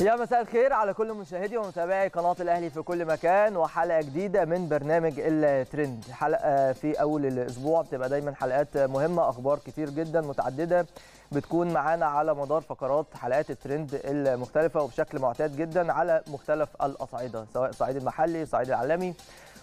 يا مساء الخير على كل مشاهدي ومتابعي قناة الأهلي في كل مكان وحلقة جديدة من برنامج الترند. حلقة في أول الأسبوع بتبقى دايما حلقات مهمة أخبار كتير جدا متعددة بتكون معانا على مدار فقرات حلقات الترند المختلفة وبشكل معتاد جدا على مختلف الأصعدة سواء الصعيد المحلي الصعيد العالمي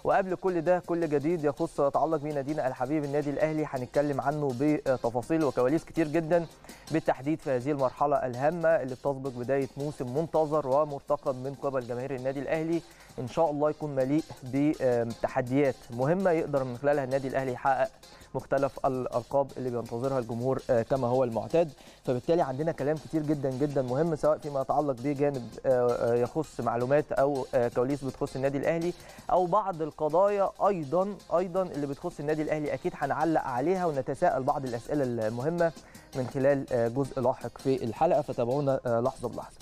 وقبل كل ده كل جديد يخص يتعلق بنادينا الحبيب النادي الأهلي هنتكلم عنه بتفاصيل وكواليس كتير جدا بالتحديد في هذه المرحلة الهامة اللي بتسبق بداية موسم منتظر ومرتقب من قبل جماهير النادي الأهلي. إن شاء الله يكون مليء بتحديات مهمة يقدر من خلالها النادي الأهلي يحقق مختلف الألقاب اللي بينتظرها الجمهور كما هو المعتاد. فبالتالي عندنا كلام كتير جدا جدا مهم سواء فيما يتعلق بجانب يخص معلومات أو كواليس بتخص النادي الأهلي أو بعض القضايا أيضا أيضا اللي بتخص النادي الأهلي أكيد هنعلق عليها ونتساءل بعض الأسئلة المهمة من خلال جزء لاحق في الحلقة. فتابعونا لحظة بلحظة.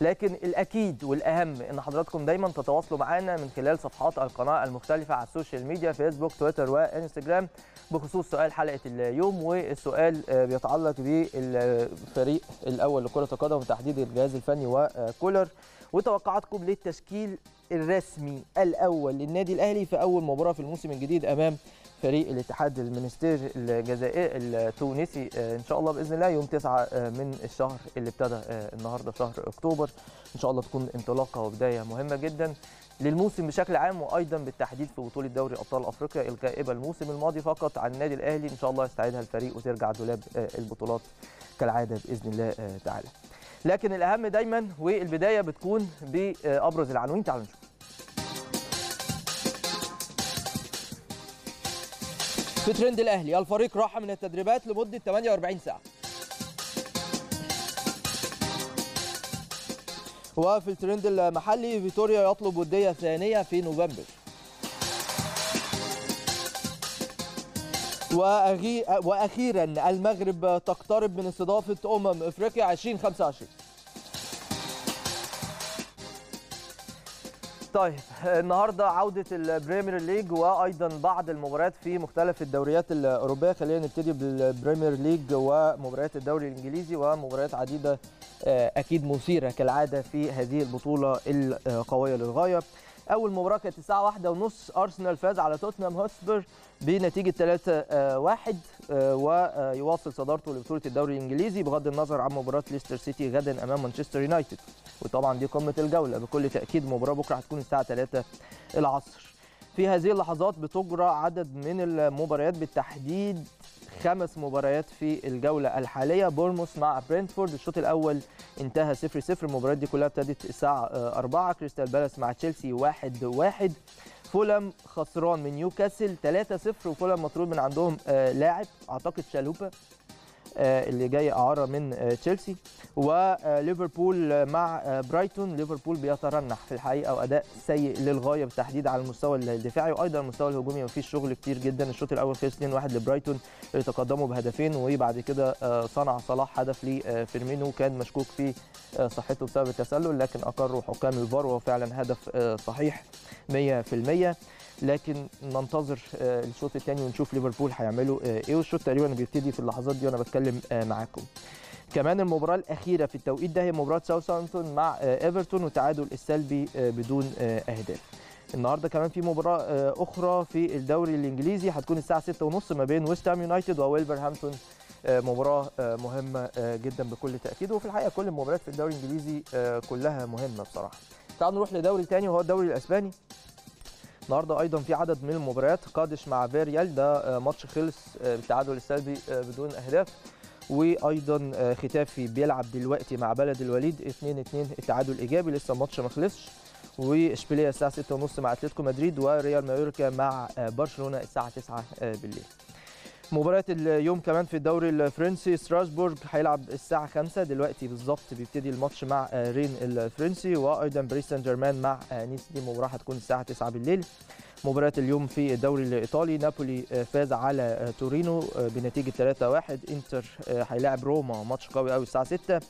لكن الأكيد والأهم إن حضراتكم دايما تتواصلوا معنا من خلال صفحات القناة المختلفة على السوشيال ميديا فيسبوك تويتر وإنستجرام بخصوص سؤال حلقة اليوم والسؤال بيتعلق بالفريق الأول لكرة القدم وتحديد الجهاز الفني وكولر. وتوقعاتكم للتشكيل الرسمي الأول للنادي الأهلي في أول مباراة في الموسم الجديد أمام فريق الاتحاد المنستير الجزائري التونسي إن شاء الله بإذن الله يوم 9 من الشهر اللي ابتدى النهارده شهر أكتوبر إن شاء الله تكون انطلاقة وبداية مهمة جدا للموسم بشكل عام وأيضا بالتحديد في بطولة دوري أبطال أفريقيا الغائبه الموسم الماضي فقط عن النادي الأهلي إن شاء الله يستعيدها الفريق وترجع دولاب البطولات كالعادة بإذن الله تعالى. لكن الأهم دايما والبداية بتكون بأبرز العناوين تعالوا نشوف. في ترند الأهلي الفريق راح من التدريبات لمدة 48 ساعة. وفي الترند المحلي فيتوريا يطلب وديه ثانية في نوفمبر. وأخيرا المغرب تقترب من استضافة أمم إفريقيا 2025 طيب النهارده عودة البريمير ليج وأيضا بعض المباريات في مختلف الدوريات الأوروبية. خلينا نبتدي بالبريمير ليج ومباريات الدوري الإنجليزي ومباريات عديدة أكيد مثيرة كالعادة في هذه البطولة القوية للغاية. أول مباراة كانت الساعة واحدة ونص أرسنال فاز على توتنهام هوتسبير بنتيجة 3 1 ويواصل صدارته لبطولة الدوري الإنجليزي بغض النظر عن مباراة ليستر سيتي غدا أمام مانشستر يونايتد. وطبعا دي قمة الجولة. بكل تأكيد المباراه بكرة هتكون الساعة 3 العصر. في هذه اللحظات بتجرى عدد من المباريات بالتحديد خمس مباريات في الجولة الحالية. بورنموث مع برينتفورد الشوط الأول انتهى 0 0 المباريات دي كلها ابتدت الساعة 4 كريستال بالاس مع تشيلسي 1 1 فولهام خسران من نيوكاسل 3 0 وفولهام مطرود من عندهم لاعب أعتقد شالوبا اللي جاي أعاره من تشيلسي. وليفربول مع برايتون. ليفربول بيترنح في الحقيقة وأداء سيء للغاية بالتحديد على المستوى الدفاعي وأيضا المستوى الهجومي. مفيش شغل كتير جدا. الشوط الأول خلص 2-1 لبرايتون اللي تقدموا بهدفين وبعد كده صنع صلاح هدف لفيرمينو كان مشكوك في صحته بسبب التسلل لكن اقروا حكام الفار وهو فعلا هدف صحيح 100% لكن ننتظر الشوط الثاني ونشوف ليفربول هيعملوا إيه والشوط تقريبا بيبتدي في اللحظات دي وأنا بتكلم معاكم. كمان المباراة الأخيرة في التوقيت ده هي مباراة ساوثهامبتون مع إيفرتون والتعادل السلبي بدون أهداف. النهارده كمان في مباراة أخرى في الدوري الإنجليزي هتكون الساعة 6:30 ما بين ويست هام يونايتد وويلفرهامبتون مباراة مهمة جدا بكل تأكيد. وفي الحقيقة كل المباريات في الدوري الإنجليزي كلها مهمة بصراحة. تعالوا نروح لدوري تاني وهو الدوري الأسباني. النهارده أيضا في عدد من المباريات قادش مع فياريال ده ماتش خلص بالتعادل السلبي بدون أهداف. وأيضا خيتافي بيلعب دلوقتي مع بلد الوليد 2 2 التعادل إيجابي لسه الماتش ما خلصش. وإشبيلية الساعة 6:30 مع أتلتيكو مدريد وريال مايوركا مع برشلونة الساعة 9 بالليل. مباريات اليوم كمان في الدوري الفرنسي ستراسبورج هيلعب الساعة 5 دلوقتي بالظبط بيبتدي الماتش مع رين الفرنسي وأيضا باريس سان جيرمان مع نيس دي مباراة هتكون الساعة 9 بالليل. مباريات اليوم في الدوري الإيطالي نابولي فاز على تورينو بنتيجة 3-1 إنتر هيلاعب روما ماتش قوي قوي الساعة 6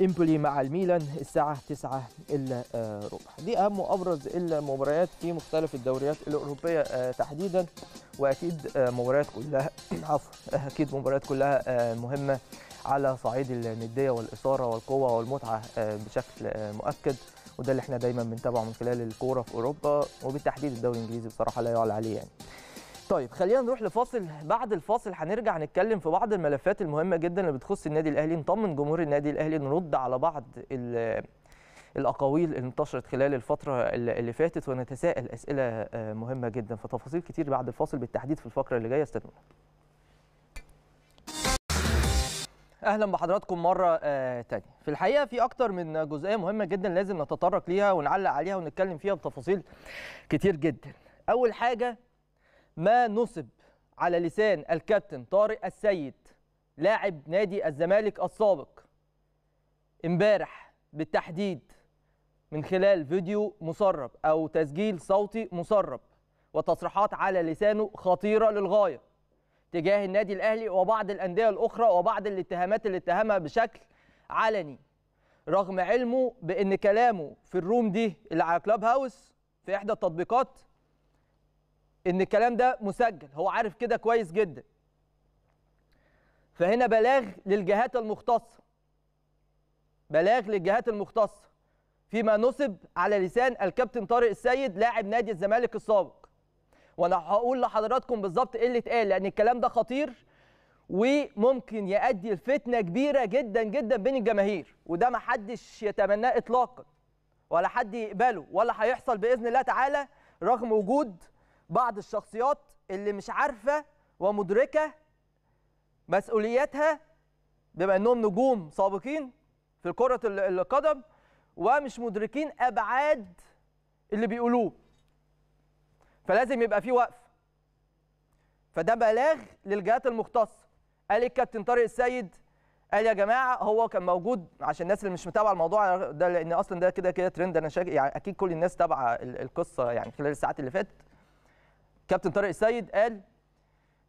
إمبولي مع الميلان الساعة 9 إلا ربع. دي أهم وأبرز المباريات في مختلف الدوريات الأوروبية تحديدا. وأكيد مباريات كلها عفوا أكيد مباريات كلها مهمة على صعيد الندية والإثارة والقوة والمتعة بشكل مؤكد. وده اللي إحنا دايما بنتابعه من خلال الكورة في أوروبا. وبالتحديد الدوري الإنجليزي بصراحة لا يعلى عليه يعني. طيب خلينا نروح لفاصل بعد الفاصل هنرجع نتكلم في بعض الملفات المهمة جدا اللي بتخص النادي الأهلي. نطمن جمهور النادي الأهلي نرد على بعض الأقاويل اللي انتشرت خلال الفترة اللي فاتت ونتساءل أسئلة مهمة جدا. فتفاصيل كتير بعد الفاصل بالتحديد في الفقرة اللي جاية. استنونا. أهلا بحضراتكم مرة تانية. في الحقيقة في أكتر من جزئية مهمة جدا لازم نتطرق ليها ونعلق عليها ونتكلم فيها بتفاصيل كتير جدا. أول حاجة ما نصب على لسان الكابتن طارق السيد لاعب نادي الزمالك السابق امبارح بالتحديد من خلال فيديو مسرب أو تسجيل صوتي مسرب وتصريحات على لسانه خطيرة للغاية تجاه النادي الأهلي وبعض الأندية الأخرى وبعض الاتهامات اللي اتهمها بشكل علني رغم علمه بإن كلامه في الروم دي اللي على كلاب هاوس في إحدى التطبيقات إن الكلام ده مسجل. هو عارف كده كويس جدا. فهنا بلاغ للجهات المختصة. بلاغ للجهات المختصة. فيما نصب على لسان الكابتن طارق السيد لاعب نادي الزمالك السابق. وأنا هقول لحضراتكم بالظبط إيه اللي اتقال لأن الكلام ده خطير وممكن يؤدي لفتنة كبيرة جدا جدا بين الجماهير. وده ما حدش يتمناه اطلاقا. ولا حد يقبله. ولا هيحصل بإذن الله تعالى رغم وجود بعض الشخصيات اللي مش عارفة ومدركة مسؤولياتها بما إنهم نجوم سابقين في كرة القدم ومش مدركين أبعاد اللي بيقولوه. فلازم يبقى في وقف. فده بلاغ للجهات المختصة. قال الكابتن طارق السيد؟ قال يا جماعة هو كان موجود عشان الناس اللي مش متابعة الموضوع ده لأن أصلا ده كده كده ترند. أنا شاك يعني أكيد كل الناس تابعة القصة يعني خلال الساعات اللي فاتت. كابتن طارق السيد قال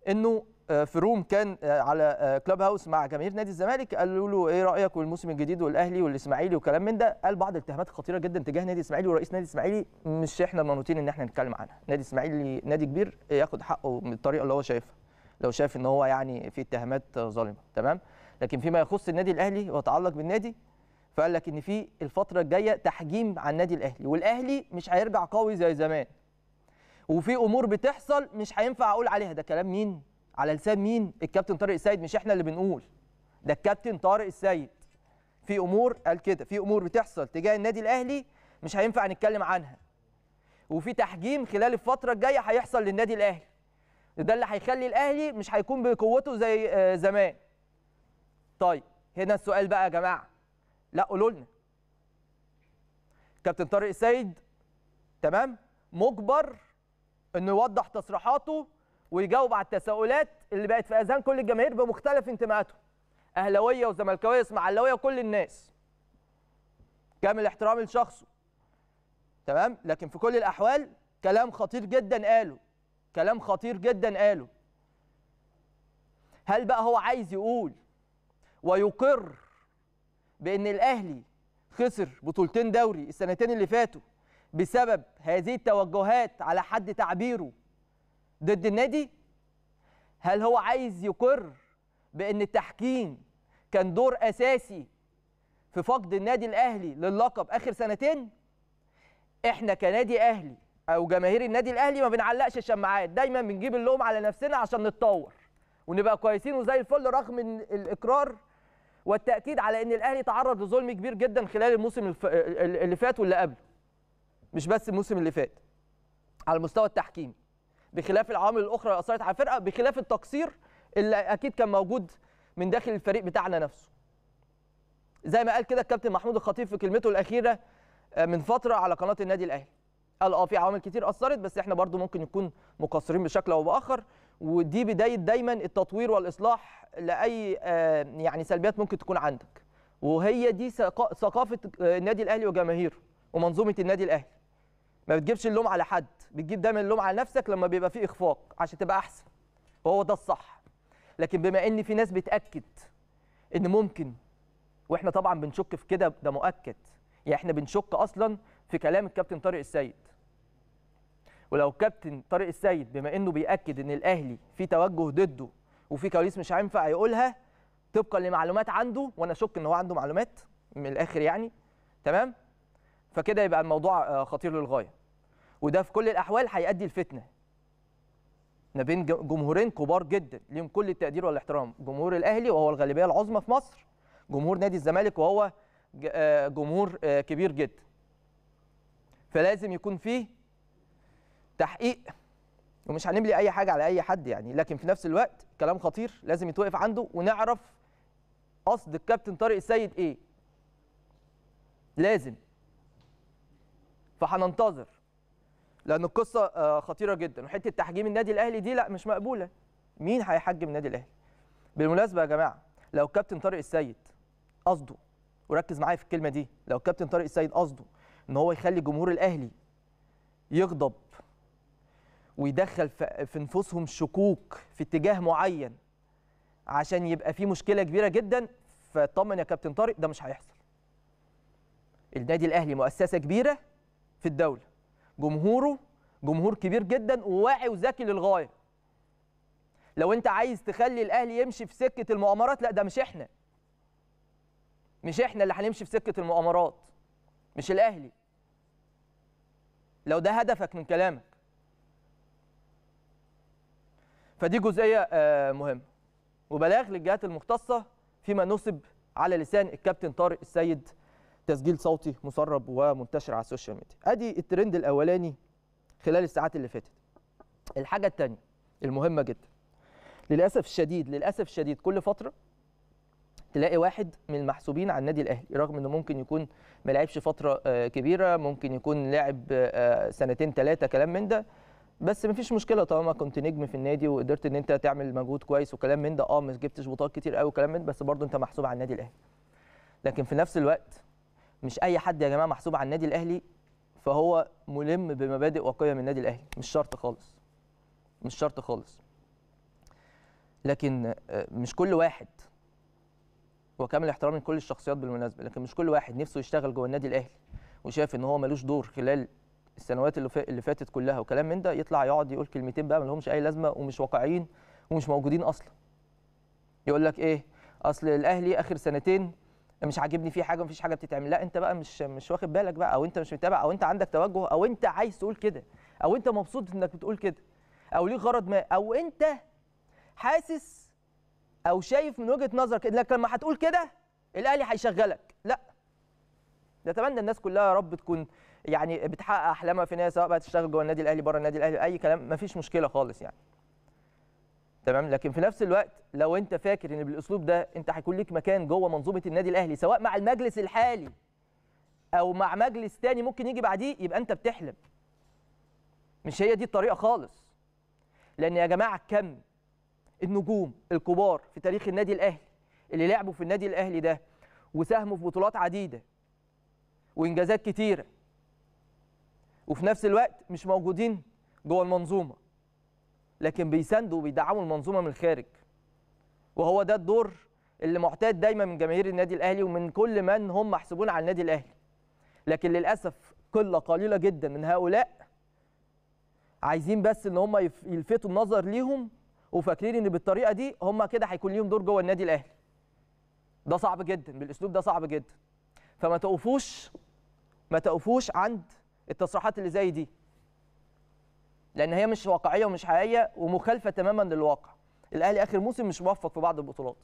إنه في روم كان على كلاب هاوس مع جماهير نادي الزمالك قالوا له إيه رأيك والموسم الجديد والأهلي والإسماعيلي وكلام من ده؟ قال بعض الاتهامات خطيرة جدا تجاه نادي الإسماعيلي ورئيس نادي الإسماعيلي مش إحنا منوطين إن إحنا نتكلم عنها. نادي الإسماعيلي نادي كبير ياخد حقه من الطريقة اللي هو شايفها لو شايف إن هو يعني في اتهامات ظالمة تمام؟ لكن فيما يخص النادي الأهلي ويتعلق بالنادي فقال لك إن في الفترة الجاية تحجيم على النادي الأهلي والأهلي مش هيرجع قوي زي زمان. وفي أمور بتحصل مش هينفع أقول عليها. ده كلام مين؟ على لسان مين؟ الكابتن طارق السيد مش إحنا اللي بنقول. ده الكابتن طارق السيد. في أمور قال كده في أمور بتحصل تجاه النادي الأهلي مش هينفع نتكلم عنها. وفي تحجيم خلال الفترة الجاية هيحصل للنادي الأهلي. ده اللي هيخلي الأهلي مش هيكون بقوته زي زمان. طيب هنا السؤال بقى يا جماعة. لا قولوا لنا. كابتن طارق السيد تمام؟ مجبر إنه يوضح تصريحاته ويجاوب على التساؤلات اللي بقت في أذهان كل الجماهير بمختلف انتماءاتهم أهلاوية وزملكاوية اسماعيلاويه وكل الناس. كامل احترامي لشخصه. تمام؟ لكن في كل الأحوال كلام خطير جدا قاله. كلام خطير جدا قاله. هل بقى هو عايز يقول ويقر بأن الأهلي خسر بطولتين دوري السنتين اللي فاتوا؟ بسبب هذه التوجهات على حد تعبيره ضد النادي؟ هل هو عايز يقر بأن التحكيم كان دور أساسي في فقد النادي الأهلي للقب آخر سنتين؟ إحنا كنادي أهلي أو جماهير النادي الأهلي ما بنعلقش الشماعات دايما بنجيب اللوم على نفسنا عشان نتطور ونبقى كويسين وزي الفل رغم الإقرار والتأكيد على إن الأهلي تعرض لظلم كبير جدا خلال الموسم اللي فات واللي قبله. مش بس الموسم اللي فات على المستوى التحكيمي بخلاف العوامل الأخرى اللي أثرت على الفرقة بخلاف التقصير اللي أكيد كان موجود من داخل الفريق بتاعنا نفسه. زي ما قال كده الكابتن محمود الخطيب في كلمته الأخيرة من فترة على قناة النادي الأهلي. قال آه في عوامل كتير أثرت بس إحنا برضو ممكن نكون مقصرين بشكل أو بآخر ودي بداية دايما التطوير والإصلاح لأي يعني سلبيات ممكن تكون عندك. وهي دي ثقافة النادي الأهلي وجماهيره ومنظومة النادي الأهلي. ما بتجيبش اللوم على حد بتجيب دايما اللوم على نفسك لما بيبقى فيه إخفاق عشان تبقى أحسن. وهو ده الصح. لكن بما إن في ناس بتأكد إن ممكن وإحنا طبعا بنشك في كده ده مؤكد. يعني إحنا بنشك أصلا في كلام الكابتن طارق السيد. ولو الكابتن طارق السيد بما إنه بيأكد إن الأهلي في توجه ضده وفي كواليس مش هينفع يقولها طبقا لمعلومات عنده وأنا أشك إن هو عنده معلومات من الآخر يعني تمام؟ فكده يبقى الموضوع آه، خطير للغاية. وده في كل الأحوال هيؤدي الفتنه ما بين جمهورين كبار جدا ليهم كل التقدير والاحترام. جمهور الأهلي وهو الغالبية العظمى في مصر. جمهور نادي الزمالك وهو آه، جمهور آه، كبير جدا. فلازم يكون فيه تحقيق ومش هنملي أي حاجة على أي حد يعني. لكن في نفس الوقت كلام خطير لازم يتوقف عنده ونعرف قصد الكابتن طارق السيد إيه. لازم. فهننتظر. لأن القصة آه، خطيرة جدا. وحتة تحجيم النادي الأهلي دي لا مش مقبولة. مين هيحجم النادي الأهلي؟ بالمناسبة يا جماعة لو الكابتن طارق السيد قصده وركز معايا في الكلمة دي لو الكابتن طارق السيد قصده إن هو يخلي جمهور الأهلي يغضب ويدخل في في نفوسهم شكوك في اتجاه معين عشان يبقى في مشكلة كبيرة جدا فاطمن يا كابتن طارق ده مش هيحصل. النادي الأهلي مؤسسة كبيرة في الدولة. جمهوره جمهور كبير جدا وواعي وذكي للغاية. لو أنت عايز تخلي الأهلي يمشي في سكة المؤامرات لا ده مش إحنا. مش إحنا اللي هنمشي في سكة المؤامرات مش الأهلي. لو ده هدفك من كلامك. فدي جزئية آه، مهمة. وبلاغ للجهات المختصة فيما نسب على لسان الكابتن طارق السيد تسجيل صوتي مسرب ومنتشر على ال social media. أدي الترند الأولاني خلال الساعات اللي فاتت. الحاجة الثانية المهمة جدا. للأسف الشديد للأسف الشديد كل فترة تلاقي واحد من المحسوبين على النادي الأهلي رغم إنه ممكن يكون ما لعبش فترة آه، كبيرة ممكن يكون لعب آه، سنتين ثلاثة كلام من ده. بس مفيش مشكلة طالما كنت نجم في النادي وقدرت إن أنت تعمل مجهود كويس وكلام من ده. آه ما جبتش بطولات كتير قوي وكلام من ده بس برضه أنت محسوب على النادي الأهلي. لكن في نفس الوقت مش أي حد يا جماعة محسوب على النادي الأهلي فهو ملم بمبادئ وقيم النادي الأهلي. مش شرط خالص. مش شرط خالص. لكن آه، مش كل واحد وكامل احترامي لكل الشخصيات بالمناسبة لكن مش كل واحد نفسه يشتغل جوه النادي الأهلي وشايف إن هو ملوش دور خلال السنوات اللي اللي فاتت كلها وكلام من ده يطلع يقعد يقول كلمتين بقى ما لهمش أي لازمة ومش واقعيين ومش موجودين أصلا. يقول لك إيه؟ أصل الأهلي آخر سنتين مش عاجبني فيه حاجة مفيش حاجة بتتعمل. لا انت بقى مش مش واخد بالك بقى أو انت مش متابع أو انت عندك توجه أو انت عايز تقول كده أو انت مبسوط انك بتقول كده أو ليه غرض ما أو انت حاسس أو شايف من وجهة نظرك انك لما هتقول كده الاهلي هيشغلك. لا. نتمنى الناس كلها يا رب تكون يعني بتحقق أحلامها في ناس سواء بقى تشتغل جوه النادي الأهلي بره النادي الأهلي أي كلام مفيش مشكلة خالص يعني. تمام؟ لكن في نفس الوقت لو انت فاكر ان بالاسلوب ده انت هيكون ليك مكان جوه منظومة النادي الاهلي سواء مع المجلس الحالي أو مع مجلس تاني ممكن يجي بعديه يبقى انت بتحلم. مش هي دي الطريقة خالص. لأن يا جماعة كم النجوم الكبار في تاريخ النادي الأهلي اللي لعبوا في النادي الأهلي ده وساهموا في بطولات عديدة وإنجازات كتيرة وفي نفس الوقت مش موجودين جوه المنظومة. لكن بيساندوا وبيدعموا المنظومة من الخارج. وهو ده الدور اللي معتاد دايما من جماهير النادي الأهلي ومن كل من هم محسوبون على النادي الأهلي. لكن للأسف قلة قليلة جدا من هؤلاء عايزين بس إن هم يلفتوا النظر ليهم وفاكرين إن بالطريقة دي هم كده هيكون ليهم دور جوه النادي الأهلي. ده صعب جدا بالأسلوب ده صعب جدا. فما تقفوش ما تقفوش عند التصريحات اللي زي دي. لأن هي مش واقعية ومش حقيقية ومخالفة تماما للواقع. الأهلي آخر موسم مش موفق في بعض البطولات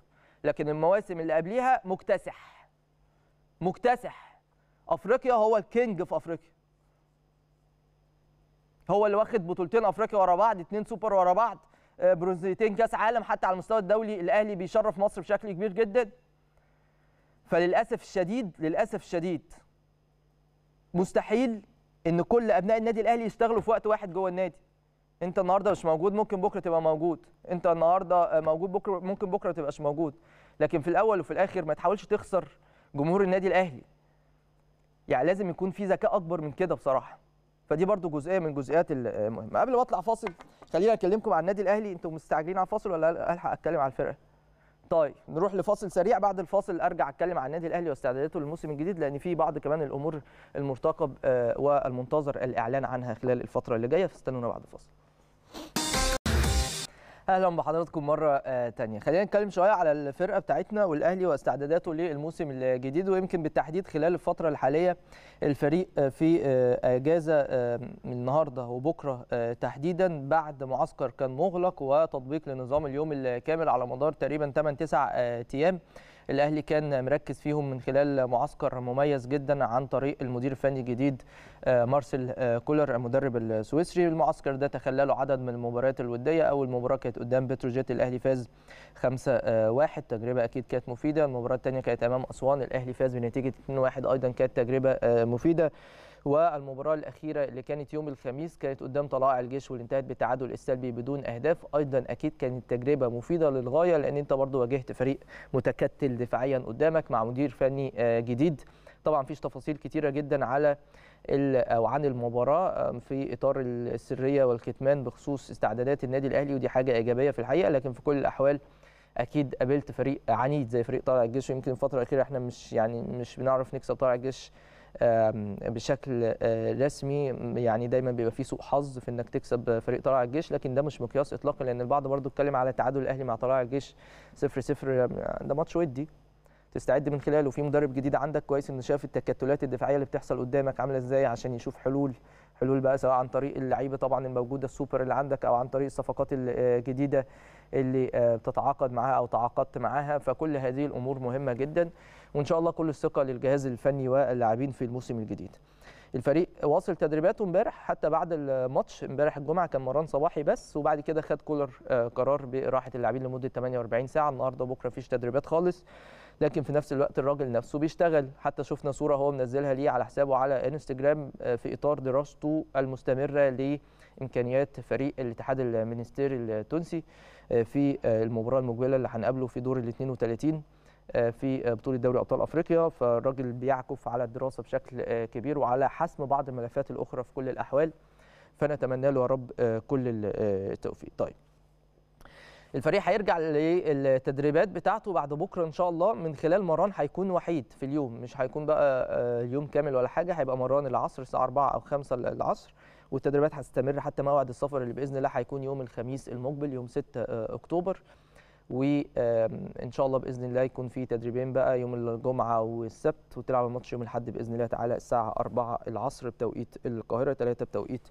لكن المواسم اللي قبليها مكتسح. مكتسح. أفريقيا هو ال king في أفريقيا. هو اللي واخد بطولتين أفريقيا ورا بعض اتنين سوبر ورا بعض آه، برونزيتين كأس عالم حتى على المستوى الدولي. الأهلي بيشرف مصر بشكل كبير جدا. فللأسف الشديد للأسف الشديد مستحيل إن كل أبناء النادي الأهلي يشتغلوا في وقت واحد جوه النادي. أنت النهارده مش موجود ممكن بكرة تبقى موجود. أنت النهارده موجود بكرة ممكن بكرة تبقاش موجود. لكن في الأول وفي الآخر ما تحاولش تخسر جمهور النادي الأهلي. يعني لازم يكون في ذكاء أكبر من كده بصراحة. فدي برضو جزئية من جزئيات المهمه قبل ما أطلع فاصل خليني أكلمكم عن النادي الأهلي. أنتوا مستعجلين على الفاصل ولا ألحق أتكلم على الفرقة؟ طيب نروح لفاصل سريع. بعد الفاصل أرجع أتكلم عن النادي الأهلي واستعداداته للموسم الجديد لأن في بعض كمان الأمور المرتقب آه، والمنتظر الإعلان عنها خلال الفترة اللي جاية. فاستنونا بعد الفاصل. أهلا بحضراتكم مرة آه، تانية. خلينا نتكلم شوية على الفرقة بتاعتنا والأهلي واستعداداته للموسم الجديد ويمكن بالتحديد خلال الفترة الحالية الفريق آه، في آه، أجازة النهارده وبكرة تحديدا بعد معسكر كان مغلق وتطبيق لنظام اليوم الكامل على مدار تقريبا 8 9 أيام. الأهلي كان مركز فيهم من خلال معسكر مميز جدا عن طريق المدير الفني الجديد آه، مارسيل آه، كولر المدرب السويسري. المعسكر ده تخلله عدد من المباريات الودية. أول مباراة كانت قدام بتروجيت الأهلي فاز 5 1 تجربة أكيد كانت مفيدة. المباراة الثانية كانت أمام أسوان. الأهلي فاز بنتيجة 2 1 أيضا كانت تجربة آه، مفيدة. والمباراة الأخيرة اللي كانت يوم الخميس كانت قدام طلائع الجيش واللي انتهت بالتعادل السلبي بدون أهداف. أيضا أكيد كانت تجربة مفيدة للغاية لأن أنت برضو واجهت فريق متكتل دفاعيا قدامك مع مدير فني آه، جديد. طبعا فيش تفاصيل كتيرة جدا على أو عن المباراة في إطار السرية والكتمان بخصوص استعدادات النادي الأهلي ودي حاجة إيجابية في الحقيقة لكن في كل الأحوال أكيد قابلت فريق عنيد زي فريق طلائع الجيش. ويمكن الفترة الأخيرة إحنا مش يعني مش بنعرف نكسب طلائع الجيش بشكل آه، رسمي. يعني دايما بيبقى فيه سوء حظ في إنك تكسب فريق طلائع الجيش لكن ده مش مقياس اطلاقا لأن البعض برضو اتكلم على تعادل الأهلي مع طلائع الجيش 0 0 ده ماتش ودي تستعد من خلاله. في مدرب جديد عندك كويس انه شاف التكتلات الدفاعية اللي بتحصل قدامك عاملة إزاي عشان يشوف حلول حلول بقى سواء عن طريق اللعيبة طبعا الموجودة السوبر اللي عندك أو عن طريق الصفقات الجديدة اللي آه، بتتعاقد معاها أو تعاقدت معاها. فكل هذه الأمور مهمة جدا. وإن شاء الله كل الثقة للجهاز الفني واللاعبين في الموسم الجديد. الفريق واصل تدريباته امبارح حتى بعد الماتش. امبارح الجمعة كان مران صباحي بس وبعد كده خد كولر آه، قرار باراحه اللاعبين لمدة 48 ساعة. النهارده وبكره مفيش تدريبات خالص لكن في نفس الوقت الراجل نفسه بيشتغل. حتى شفنا صورة هو منزلها ليه على حسابه على انستجرام آه، في إطار دراسته المستمرة لإمكانيات فريق الاتحاد المنستيري التونسي آه، في المباراة المقبلة اللي هنقابله في دور ال 32 آه، في آه، بطولة دوري أبطال أفريقيا فالراجل بيعكف على الدراسة بشكل آه، كبير وعلى حسم بعض الملفات الأخرى في كل الأحوال. فنتمنى له يا رب آه، كل ال- آه، التوفيق. طيب الفريق هيرجع للتدريبات بتاعته بعد بكرة إن شاء الله. من خلال مران هيكون وحيد في اليوم. مش هيكون بقى آه، يوم كامل ولا حاجة. هيبقى مران العصر الساعة 4 أو 5 العصر. والتدريبات هتستمر حتى موعد السفر اللي بإذن الله هيكون يوم الخميس المقبل يوم 6 آه، أكتوبر. وان شاء الله بإذن الله يكون في تدريبين بقى يوم الجمعة والسبت وتلعب الماتش يوم الأحد بإذن الله تعالى الساعة 4 العصر بتوقيت القاهرة 3 بتوقيت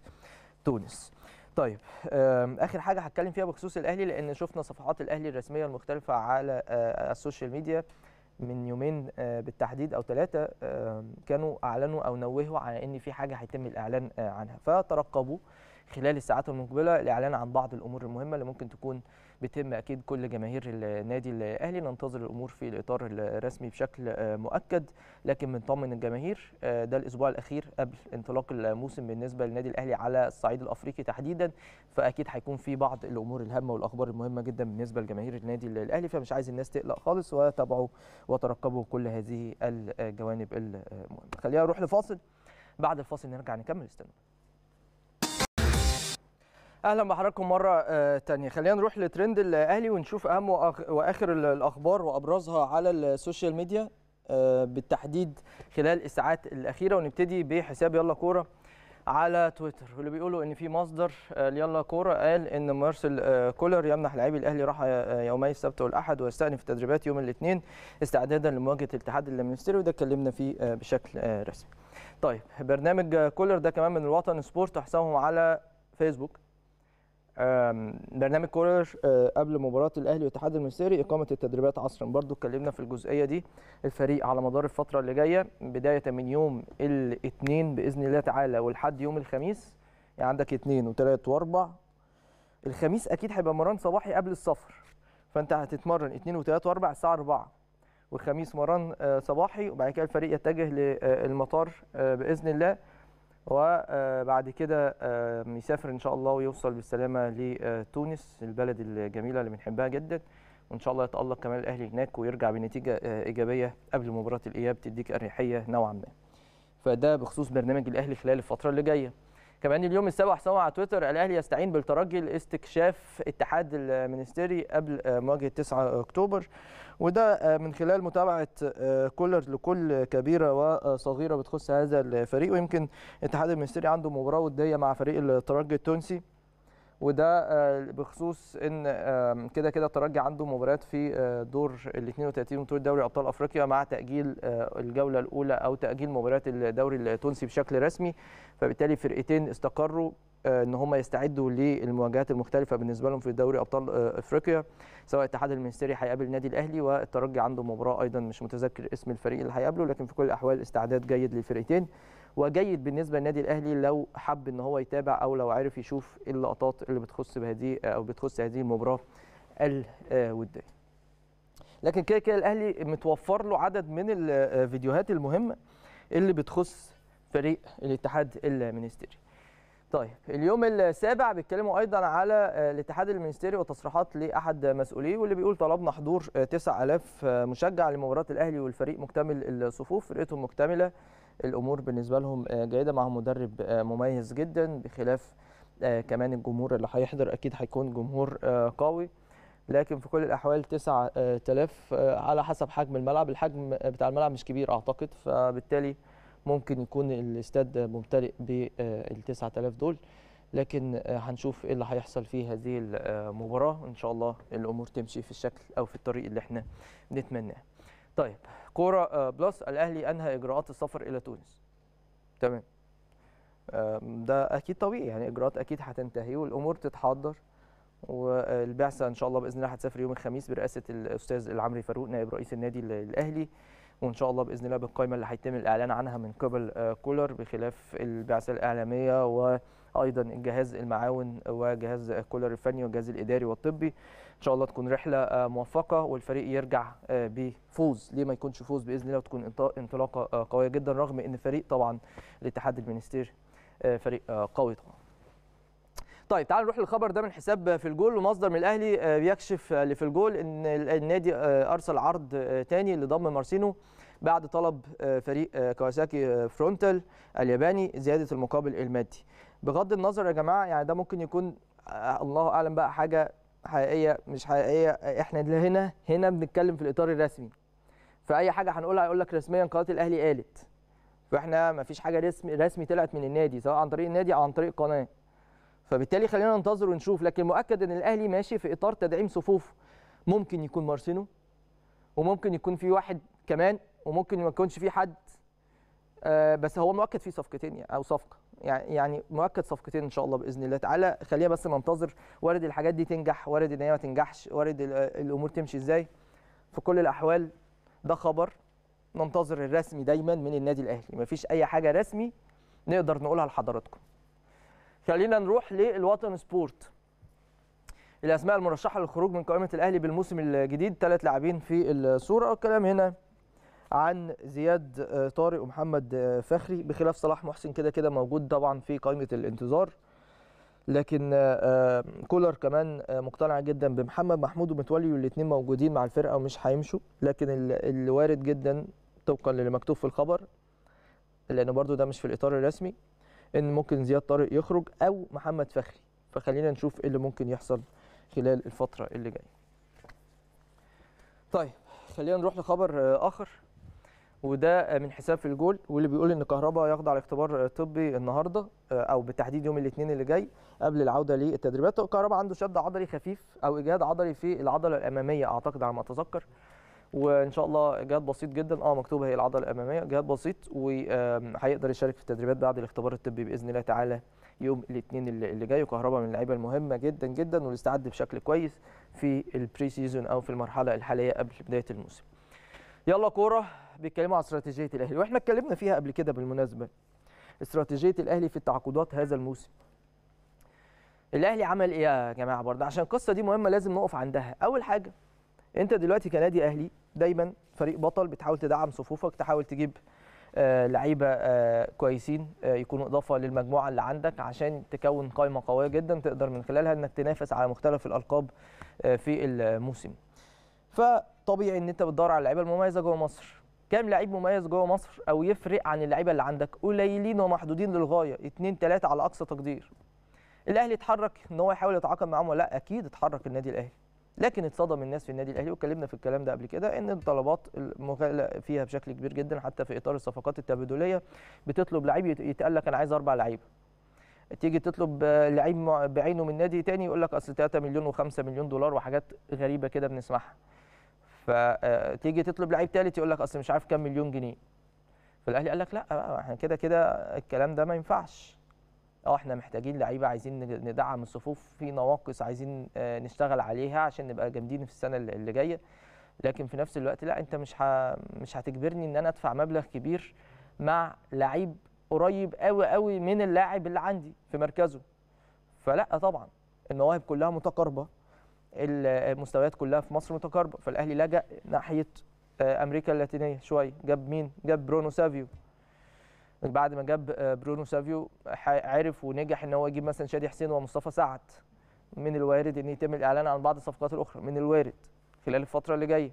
تونس. طيب آخر حاجة هتكلم فيها بخصوص الأهلي لأن شفنا صفحات الأهلي الرسمية المختلفة على آه، ال social media من يومين آه، بالتحديد أو ثلاثة كانوا أعلنوا أو نوهوا على إن في حاجة هيتم الإعلان آه، عنها. فترقبوا خلال الساعات المقبلة الاعلان عن بعض الأمور المهمة اللي ممكن تكون بتم أكيد كل جماهير النادي الأهلي. ننتظر الأمور في الإطار الرسمي بشكل آه، مؤكد. لكن بنطمن الجماهير آه، ده الأسبوع الأخير قبل انطلاق الموسم بالنسبة للنادي الأهلي على الصعيد الأفريقي تحديدا. فأكيد هيكون في بعض الأمور الهامة والأخبار المهمة جدا بالنسبة لجماهير النادي الأهلي. فمش عايز الناس تقلق خالص وتابعوا وترقبوا كل هذه الجوانب المهمة. خلينا نروح لفاصل. بعد الفاصل نرجع نكمل. استنوا. أهلا بحضراتكم مرة آه، تانية. خلينا نروح لترند الأهلي ونشوف أهم وآخر ال- الأخبار وأبرزها على ال social media آه، بالتحديد خلال الساعات الأخيرة. ونبتدي بحساب يلا كورة على تويتر واللي بيقولوا إن في مصدر آه، ليلا كورة قال إن مارسيل كولر يمنح لاعبي الأهلي راحه يومي السبت والأحد ويستأنف التدريبات يوم الاثنين استعدادا لمواجهة الاتحاد المنستيري وده اتكلمنا فيه بشكل رسمي. طيب برنامج كولر ده كمان من الوطن سبورت حسابهم على فيسبوك. برنامج كولر آه، قبل مباراة الأهلي والاتحاد المنستيري إقامة التدريبات عصرا. برضو اتكلمنا في الجزئية دي الفريق على مدار الفترة اللي جاية بداية من يوم الاثنين بإذن الله تعالى ولحد يوم الخميس. يعني عندك اثنين وثلاث وأربع. الخميس أكيد هيبقى مران صباحي قبل السفر. فأنت هتتمرن اثنين وثلاث وأربع الساعة 4 والخميس مران آه، صباحي وبعد كده الفريق يتجه للمطار آه، بإذن الله. وبعد كده آه، يسافر إن شاء الله ويوصل بالسلامة لتونس البلد الجميلة اللي بنحبها جدا. وإن شاء الله يتألق كمان الأهلي هناك ويرجع بنتيجة آه، إيجابية قبل مباراة الإياب تديك أريحية نوعا ما. فده بخصوص برنامج الأهلي خلال الفترة اللي جاية. كمان اليوم السابع حسام على تويتر الأهلي يستعين بالترجي لاستكشاف اتحاد المنستيري قبل مواجهة 9 أكتوبر. وده من خلال متابعة كولر لكل كبيرة وصغيرة بتخص هذا الفريق. ويمكن اتحاد المنستيري عنده مباراة ودية مع فريق الترجي التونسي. وده بخصوص إن كده كده الترجي عنده مباريات في دور ال 32 بطولة دوري أبطال أفريقيا مع تأجيل الجولة الأولى أو تأجيل مباريات الدوري التونسي بشكل رسمي. فبالتالي فرقتين استقروا. إن هم يستعدوا للمواجهات المختلفة بالنسبة لهم في دوري أبطال إفريقيا سواء الاتحاد المنستيري هيقابل النادي الأهلي والترجي عنده مباراة أيضا مش متذكر اسم الفريق اللي هيقابله لكن في كل الأحوال استعداد جيد للفرقتين وجيد بالنسبة للنادي الأهلي لو حب إن هو يتابع أو لو عرف يشوف اللقطات اللي بتخص بهذه أو بتخص هذه المباراة الوديه. لكن كده كده الأهلي متوفر له عدد من الفيديوهات المهمة اللي بتخص فريق الاتحاد المنستيري. طيب اليوم السابع بيتكلموا أيضا على الاتحاد المنستيري وتصريحات لأحد مسؤوليه واللي بيقول طلبنا حضور 9000 مشجع لمباراة الأهلي والفريق مكتمل الصفوف فرقتهم مكتملة. الأمور بالنسبة لهم جيدة معهم مدرب مميز جدا بخلاف كمان الجمهور اللي هيحضر أكيد هيكون جمهور قوي. لكن في كل الأحوال 9000 على حسب حجم الملعب. الحجم بتاع الملعب مش كبير أعتقد فبالتالي ممكن يكون الاستاد ممتلئ بال 9000 دول لكن هنشوف إيه اللي هيحصل في هذه المباراه إن شاء الله الأمور تمشي في الشكل أو في الطريق اللي إحنا نتمناه. طيب كورة بلس الأهلي أنهى إجراءات السفر إلى تونس. تمام. ده أكيد طبيعي يعني إجراءات أكيد هتنتهي والأمور تتحضر والبعثة إن شاء الله بإذن الله هتسافر يوم الخميس برئاسة الأستاذ العمري فاروق نائب رئيس النادي الأهلي. وإن شاء الله بإذن الله بالقائمه اللي هيتم الإعلان عنها من قبل كولر بخلاف البعثة الإعلامية وأيضا الجهاز المعاون وجهاز كولر الفني والجهاز الإداري والطبي. إن شاء الله تكون رحلة موفقة والفريق يرجع بفوز. ليه ما يكونش فوز؟ بإذن الله وتكون انطلاقة قوية جدا رغم إن فريق طبعا الاتحاد المنستير فريق قوي طبعا. طيب تعالوا نروح للخبر ده من حساب في الجول. ومصدر من الأهلي بيكشف في الجول إن النادي أرسل عرض تاني لضم مارسينيو بعد طلب فريق كاواساكي فرونتال الياباني زيادة المقابل المادي. بغض النظر يا جماعة يعني ده ممكن يكون الله أعلم بقى حاجة حقيقية مش حقيقية. إحنا هنا هنا بنتكلم في الإطار الرسمي. فأي حاجة هنقولها هيقول لك رسميا قناة الأهلي قالت. فإحنا ما فيش حاجة رسمي رسمي طلعت من النادي سواء عن طريق النادي أو عن طريق قناة. فبالتالي خلينا ننتظر ونشوف لكن مؤكد إن الأهلي ماشي في إطار تدعيم صفوف ممكن يكون مارسينو وممكن يكون في واحد كمان وممكن ما يكونش في حد. آه بس هو مؤكد في صفقتين أو صفقة. يعني يعني مؤكد صفقتين إن شاء الله بإذن الله. تعالى خلينا بس ننتظر وارد الحاجات دي تنجح وارد إن هي ما تنجحش وارد الأمور تمشي إزاي. في كل الأحوال ده خبر ننتظر الرسمي دايما من النادي الأهلي. مفيش أي حاجة رسمي نقدر نقولها لحضراتكم. خلينا نروح للوطن سبورت. الأسماء المرشحة للخروج من قائمة الأهلي بالموسم الجديد ثلاث لاعبين في الصورة. الكلام هنا عن زياد طارق ومحمد فخري. بخلاف صلاح محسن كده كده موجود طبعا في قائمة الانتظار. لكن كولر كمان مقتنع جدا بمحمد محمود ومتولي والاثنين موجودين مع الفرقة ومش هيمشوا. لكن اللي وارد جدا طبقا للي مكتوب في الخبر لأن برضو ده مش في الإطار الرسمي. إن ممكن زياد طارق يخرج أو محمد فخري. فخلينا نشوف إيه اللي ممكن يحصل خلال الفترة اللي جاية. طيب خلينا نروح لخبر آخر. وده من حساب في الجول واللي بيقول إن كهربا يخضع لاختبار طبي النهارده أو بالتحديد يوم الاثنين اللي جاي قبل العودة للتدريبات. كهربا عنده شد عضلي خفيف أو إجهاد عضلي في العضلة الأمامية أعتقد على ما أتذكر. وإن شاء الله اجهاد بسيط جدا. آه مكتوبه هي العضلة الأمامية. اجهاد بسيط وهيقدر يشارك في التدريبات بعد الاختبار الطبي بإذن الله تعالى يوم الاثنين اللي جاي. وكهربا من اللعيبة المهمة جدا جدا واللي استعد بشكل كويس في ال pre-season أو في المرحلة الحالية قبل بداية الموسم. يلا كورة. بيتكلموا عن استراتيجية الأهلي. وإحنا اتكلمنا فيها قبل كده بالمناسبة. استراتيجية الأهلي في التعاقدات هذا الموسم. الأهلي عمل إيه يا جماعة؟ برضه عشان القصة دي مهمة لازم نقف عندها. أول حاجة انت دلوقتي كنادي أهلي دايما فريق بطل بتحاول تدعم صفوفك تحاول تجيب آه لعيبة آه كويسين آه يكونوا إضافة للمجموعة اللي عندك عشان تكون قائمة قوية جدا تقدر من خلالها إنك تنافس على مختلف الألقاب في الموسم. فطبيعي إن أنت بتدور على اللعيبة المميزة جوه مصر. كام لعيب مميز جوه مصر أو يفرق عن اللعيبة اللي عندك؟ قليلين ومحدودين للغاية اثنين ثلاثة على أقصى تقدير. الأهلي اتحرك إن هو يحاول يتعاقد معاهم ولا؟ لا أكيد اتحرك النادي الأهلي. لكن اتصدم الناس في النادي الأهلي واتكلمنا في الكلام ده قبل كده إن الطلبات المغالى فيها بشكل كبير جدا حتى في إطار الصفقات التبادلية بتطلب لعيب يتقال لك أنا عايز أربع لعيبة. تيجي تطلب لعيب بعينه من نادي تاني يقول لك أصل 3 مليون و5 مليون دولار وحاجات غريبة كده بنسمعها. فتيجي تطلب لعيب ثالث يقول لك أصل مش عارف كام مليون جنيه. فالأهلي قال لك لا إحنا كده كده الكلام ده ما ينفعش. آه إحنا محتاجين لعيبة عايزين ندعم الصفوف في نواقص عايزين نشتغل عليها عشان نبقى جامدين في السنة اللي جاية. لكن في نفس الوقت لا انت مش. مش هتجبرني ان أنا ادفع مبلغ كبير مع لعيب قريب قوي قوي من اللاعب اللي عندي في مركزه. فلا طبعا المواهب كلها متقاربة المستويات كلها في مصر متقاربة. فالأهلي لجأ ناحية أمريكا اللاتينية شوية جاب مين؟ جاب برونو سافيو. بعد ما جاب برونو سافيو عرف ونجح إن هو يجيب مثلا شادي حسين ومصطفى سعد من الوارد إن يتم الإعلان عن بعض الصفقات الأخرى من الوارد خلال الفترة اللي جاية.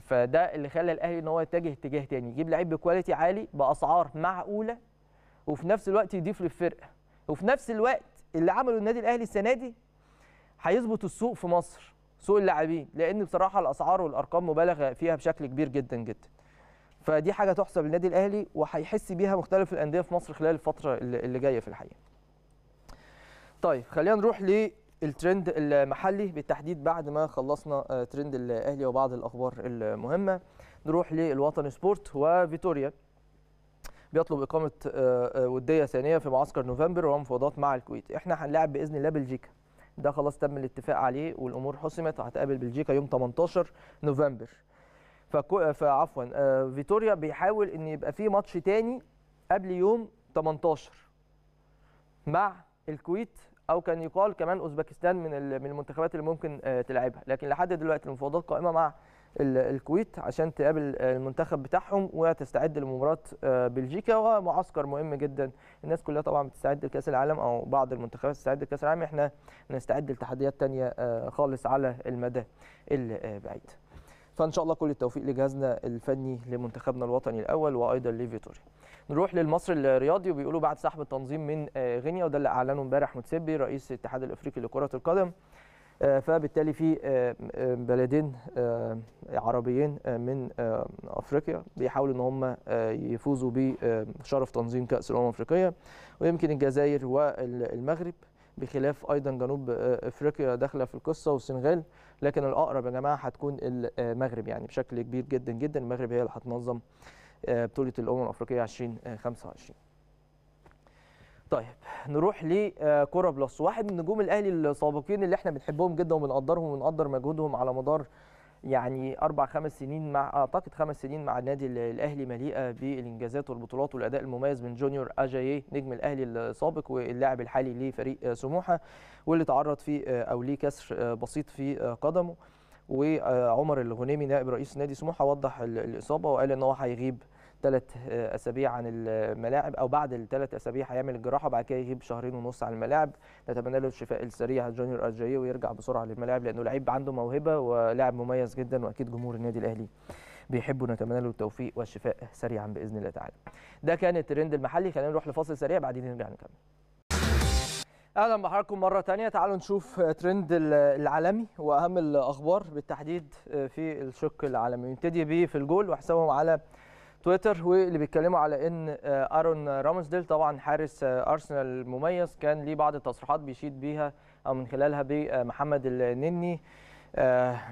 فده اللي خلى الأهلي إن هو يتجه اتجاه تاني يجيب لعيب بكواليتي عالي بأسعار معقولة وفي نفس الوقت يضيف للفرقة وفي نفس الوقت اللي عمله النادي الأهلي السنة دي هيظبط السوق في مصر سوق اللاعبين لأن بصراحة الأسعار والأرقام مبالغ فيها بشكل كبير جدا جدا. فدي حاجة تحسب للنادي الأهلي وهيحس بيها مختلف الأندية في مصر خلال الفترة اللي جاية في الحقيقة. طيب خلينا نروح للترند المحلي بالتحديد بعد ما خلصنا ترند الأهلي وبعض الأخبار المهمة. نروح للوطن سبورت وفيتوريا. بيطلب إقامة ودية ثانية في معسكر نوفمبر ومفاوضات مع الكويت. إحنا هنلاعب بإذن الله بلجيكا. ده خلاص تم الاتفاق عليه والأمور حسمت. وهتقابل بلجيكا يوم 18 نوفمبر. فكو... فعفوا آه فيتوريا بيحاول إن يبقى في ماتش تاني قبل يوم 18 مع الكويت أو كان يقال كمان أوزبكستان من من المنتخبات اللي ممكن آه تلعبها. لكن لحد دلوقتي المفاوضات قائمة مع الكويت عشان تقابل المنتخب بتاعهم وتستعد لمباراة بلجيكا. ومعسكر مهم جدا. الناس كلها طبعا بتستعد لكأس العالم أو بعض المنتخبات تستعد لكأس العالم. إحنا نستعد لتحديات تانية خالص على المدى البعيد فإن شاء الله كل التوفيق لجهازنا الفني لمنتخبنا الوطني الأول وأيضا لفيتوريا نروح للمصري الرياضي وبيقولوا بعد سحب التنظيم من غينيا وده اللي أعلنه امبارح متسبي رئيس الاتحاد الأفريقي لكرة القدم. فبالتالي في بلدين عربيين من أفريقيا بيحاولوا إن هم يفوزوا بشرف تنظيم كأس الأمم الأفريقية ويمكن الجزائر والمغرب. بخلاف أيضا جنوب أفريقيا داخلة في القصة والسنغال لكن الأقرب يا جماعة هتكون المغرب يعني بشكل كبير جدا جدا المغرب هي اللي هتنظم بطولة الأمم الأفريقية 2025 طيب نروح لكوره بلس واحد من نجوم الأهلي السابقين اللي إحنا بنحبهم جدا وبنقدرهم وبنقدر مجهودهم على مدار يعني أربع خمس سنين مع أعتقد خمس سنين مع النادي الأهلي مليئة بالإنجازات والبطولات والأداء المميز من جونيور أجاييه نجم الأهلي السابق واللاعب الحالي لفريق سموحة واللي تعرض في أو ليه كسر بسيط في قدمه. وعمر الغنيمي نائب رئيس نادي سموحة وضح الإصابة وقال إن هو هيغيب ثلاث أسابيع عن الملاعب أو بعد الثلاث أسابيع هيعمل الجراحه بعد كده يغيب شهرين ونص عن الملاعب. نتمنى له الشفاء السريع جونيور اجاييه ويرجع بسرعة للملاعب لأنه لعيب عنده موهبة ولاعب مميز جدا وأكيد جمهور النادي الأهلي بيحبوا نتمنى له التوفيق والشفاء سريعا بإذن الله تعالى. ده كان الترند المحلي. خلينا نروح لفاصل سريع بعدين نرجع نكمل. أهلا بحضراتكم مرة ثانية تعالوا نشوف ترند العالمي وأهم الأخبار بالتحديد في الشق العالمي. نبتدي بيه في الجول وحسابهم على تويتر واللي بيتكلموا على إن أرون رامسديل طبعا حارس أرسنال المميز كان ليه بعض التصريحات بيشيد بيها أو من خلالها بمحمد النني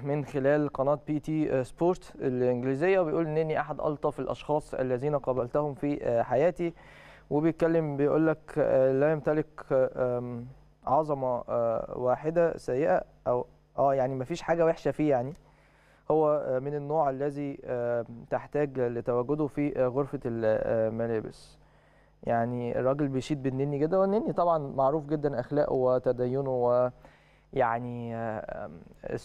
من خلال قناة بي تي سبورت الإنجليزية وبيقول النني أحد ألطف الأشخاص الذين قابلتهم في حياتي. وبيتكلم بيقول لك لا يمتلك عظمة واحدة سيئة أو آه يعني ما فيش حاجة وحشة فيه يعني. هو من النوع الذي تحتاج لتواجده في غرفة الملابس. يعني الراجل بيشيد بالنني جدا والنني طبعا معروف جدا أخلاقه وتدينه و يعني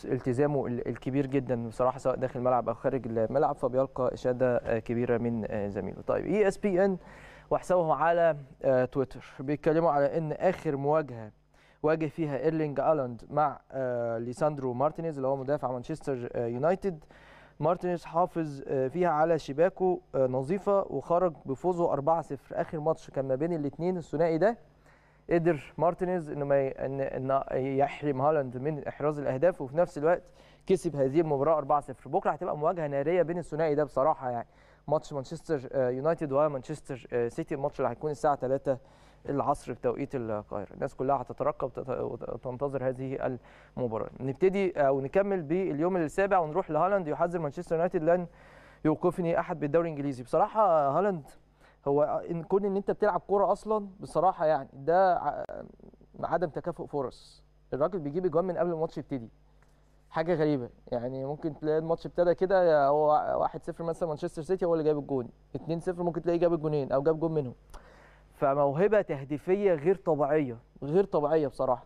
التزامه الكبير جدا بصراحة سواء داخل الملعب أو خارج الملعب فبيلقى إشادة كبيرة من زميله. طيب ESPN وحسابهم على تويتر. بيتكلموا على إن آخر مواجهة واجه فيها إيرلينج هالاند مع ليساندرو مارتينيز اللي هو مدافع مانشستر يونايتد. مارتينيز حافظ آه، فيها على شباكه آه، نظيفة وخرج بفوزه 4-0 آخر ماتش كان ما بين الاثنين الثنائي ده. قدر مارتينيز إنه ما ان يحرم هالاند من إحراز الأهداف وفي نفس الوقت كسب هذه المباراة 4-0 بكرة هتبقى مواجهة نارية بين الثنائي ده بصراحة يعني. ماتش مانشستر آه، يونايتد ومانشستر آه، سيتي. الماتش اللي هيكون الساعة 3 العصر بتوقيت القاهرة. الناس كلها هتترقب وتنتظر هذه المباراة. نبتدي أو نكمل باليوم السابع ونروح لهالاند يحذر مانشستر يونايتد. لن يوقفني أحد بالدوري الإنجليزي. بصراحة هالاند هو إن كون إن أنت بتلعب كورة أصلا بصراحة يعني ده ع- عدم تكافؤ فرص. الراجل بيجيب اجوان من قبل الماتش يبتدي. حاجة غريبة. يعني ممكن تلاقي الماتش ابتدى كده هو 1-0 مثلا مانشستر سيتي هو اللي جايب الجون. 2-0 ممكن تلاقيه جاب الجونين أو جاب جون منهم. فموهبة تهديفية غير طبيعية. غير طبيعية بصراحة.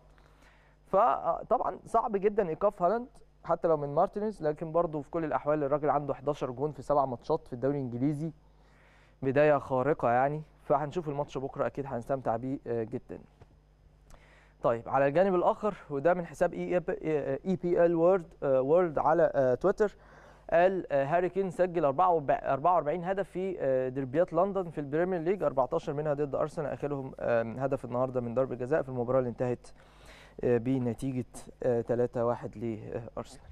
فطبعا صعب جدا إيقاف هالاند حتى لو من مارتينيز لكن برضه في كل الأحوال الراجل عنده 11 جون في سبع ماتشات في الدوري الإنجليزي. بداية خارقة يعني. فهنشوف الماتش بكرة أكيد هنستمتع بيه آه، جدا. طيب على الجانب الآخر وده من حساب اي EPL World World على آه، تويتر. قال آه، هاري كين سجل 44 هدف في آه، ديربيات لندن في البريمير ليج. 14 منها ضد أرسنال آخرهم هدف النهارده من ضربة جزاء. في المباراة اللي انتهت آه، بنتيجة آه، 3-1 لأرسنال.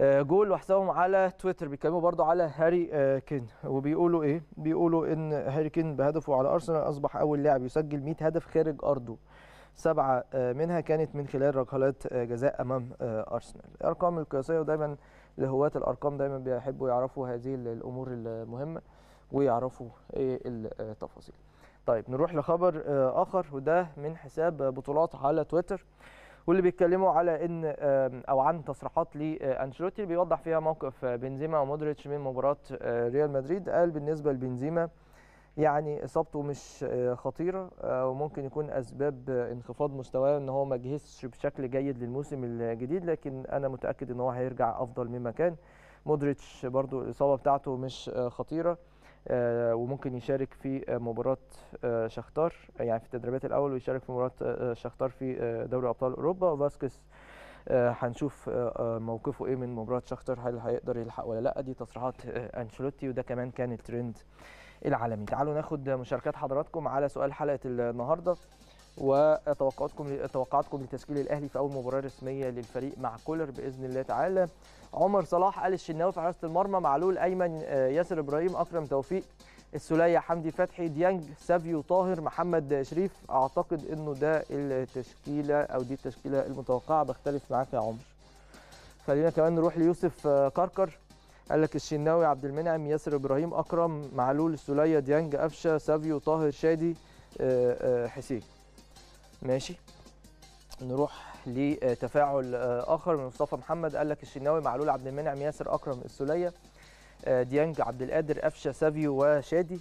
جول وحسابهم على تويتر بيتكلموا برضو على هاري كين. وبيقولوا إيه؟ بيقولوا إن هاري كين بهدفه على أرسنال أصبح أول لاعب يسجل 100 هدف خارج أرضه. سبعة آه، منها كانت من خلال ركلات جزاء أمام أرسنال. الأرقام القياسية ودايما لهواة الأرقام دايما بيحبوا يعرفوا هذه ال- الأمور المهمة ويعرفوا إيه التفاصيل. طيب نروح لخبر آه، آخر وده من حساب بطولات على تويتر واللي بيتكلموا على إن أو عن تصريحات لانشيلوتي اللي بيوضح فيها موقف آه، بنزيما ومودريتش من مباراة آه، ريال مدريد. قال بالنسبة لبنزيما يعني إصابته مش آه، خطيرة آه، وممكن يكون أسباب انخفاض مستواه إن هو ما جهزش بشكل جيد للموسم الجديد لكن أنا متأكد إن هو هيرجع أفضل مما كان. مودريتش برضو الإصابة بتاعته مش آه، خطيرة وممكن يشارك في مباراة شختار يعني في التدريبات الأول ويشارك في مباراة شختار في دوري أبطال أوروبا. آه، هنشوف موقفه إيه من مباراة شختار هل هيقدر يلحق ولا لأ؟ دي تصريحات أنشيلوتي وده كمان كان الترند. العالمي. تعالوا ناخد مشاركات حضراتكم على سؤال حلقة النهارده وتوقعاتكم توقعاتكم لتشكيل الأهلي في أول مباراة رسمية للفريق مع كولر بإذن الله تعالى. عمر صلاح قال الشناوي في حراسة المرمى معلول أيمن آه، ياسر إبراهيم أكرم توفيق السوليه حمدي فتحي ديانج سافيو طاهر محمد شريف. أعتقد إنه ده التشكيلة أو دي التشكيلة المتوقعة. بختلف معاك يا عمر. خلينا كمان نروح ليوسف آه، كركر. قال لك الشناوي عبد المنعم ياسر إبراهيم أكرم معلول السوليه ديانج قفشة سافيو طاهر شادي آه، آه، حسين. ماشي. نروح لتفاعل آه، آخر من مصطفى محمد. قال لك الشناوي معلول عبد المنعم ياسر أكرم السولية آه، ديانج عبد القادر قفشة سافيو وشادي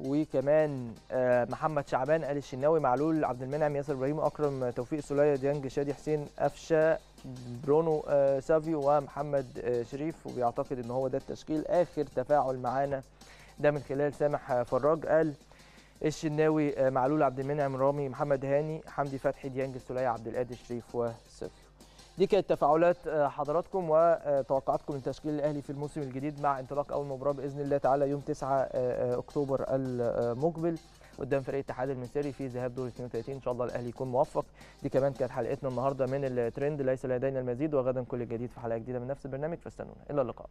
وكمان محمد شعبان. قال الشناوي معلول عبد المنعم ياسر إبراهيم أكرم توفيق سولية ديانج شادي حسين قفشة برونو آه، سافيو ومحمد آه، شريف. وبيعتقد إن هو ده التشكيل. آخر تفاعل معانا ده من خلال سامح آه، فراج. قال الشناوي معلول عبد المنعم رامي محمد هاني حمدي فتحي ديانج السوليه عبد القادر شريف وسافيو. دي كانت تفاعلات حضراتكم وتوقعاتكم لتشكيل الأهلي في الموسم الجديد مع انطلاق أول مباراة بإذن الله تعالى يوم 9 آه، آه، أكتوبر المقبل. قدام فريق الاتحاد المنستيري في ذهاب دور 32 إن شاء الله الأهلي يكون موفق. دي كمان كانت حلقتنا النهارده من الترند ليس لدينا المزيد وغدا كل جديد في حلقة جديدة من نفس البرنامج. فاستنونا إلى اللقاء.